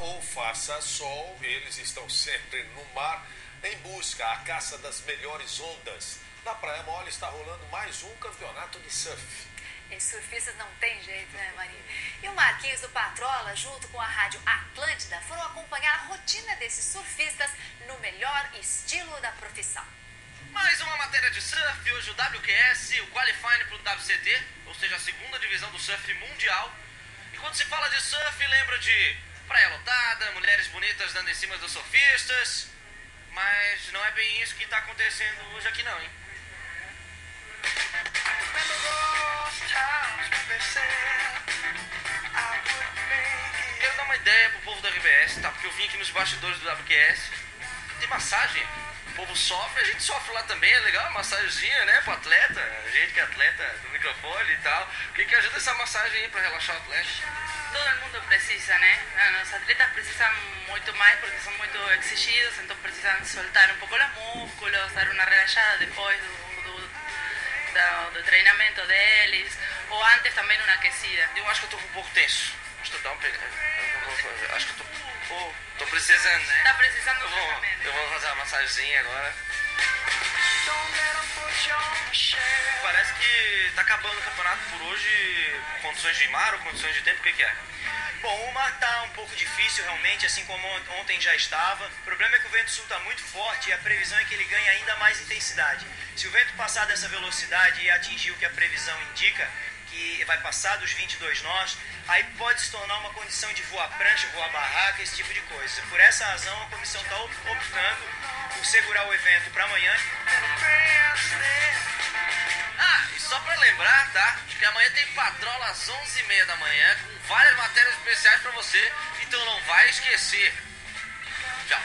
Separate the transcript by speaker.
Speaker 1: ou faça sol, eles estão sempre no mar em busca, a caça das melhores ondas. Na Praia Mole está rolando mais um campeonato de surf.
Speaker 2: E surfistas não tem jeito, né, Maria? E o Marquinhos do Patrola, junto com a Rádio Atlântida, foram acompanhar a rotina desses surfistas no melhor estilo da profissão.
Speaker 3: Mais uma matéria de surf, hoje o WQS, o Qualifying para o WCT, ou seja, a segunda divisão do surf mundial. E quando se fala de surf, lembra de praia lotada, mulheres bonitas dando em cima dos surfistas. Mas não é bem isso que está acontecendo hoje aqui não, hein? Quero dar uma ideia pro povo da RBS, tá? Porque eu vim aqui nos bastidores do WQS. Massagem. O povo sofre, a gente sofre lá também, é legal, massaginha, né, pro atleta, a gente que é atleta do microfone e tal. O que, que ajuda essa massagem aí pra relaxar o atleta?
Speaker 4: todo mundo precisa, né? Os atletas precisam muito mais porque são muito exigidos, então precisam soltar um pouco os músculos, dar uma relaxada depois do, do, do, do treinamento deles, ou antes também uma aquecida.
Speaker 3: Eu acho que eu tô um pouco tenso. Um. Acho que eu tô, pô, tô precisando, né?
Speaker 4: Tá precisando
Speaker 3: eu vou, eu vou fazer uma massagenzinha agora. Parece que tá acabando o campeonato por hoje, condições de mar ou condições de tempo, o que, que é?
Speaker 5: Bom, o mar tá um pouco difícil realmente, assim como ont- ontem já estava. O problema é que o vento sul está muito forte e a previsão é que ele ganhe ainda mais intensidade. Se o vento passar dessa velocidade e atingir o que a previsão indica, que vai passar dos 22 nós, aí pode se tornar uma condição de voar prancha, voar barraca, esse tipo de coisa. Por essa razão, a comissão está optando por segurar o evento para amanhã.
Speaker 3: Ah, e só pra lembrar, tá? Que amanhã tem patrola às 11h30 da manhã com várias matérias especiais pra você, então não vai esquecer. Tchau.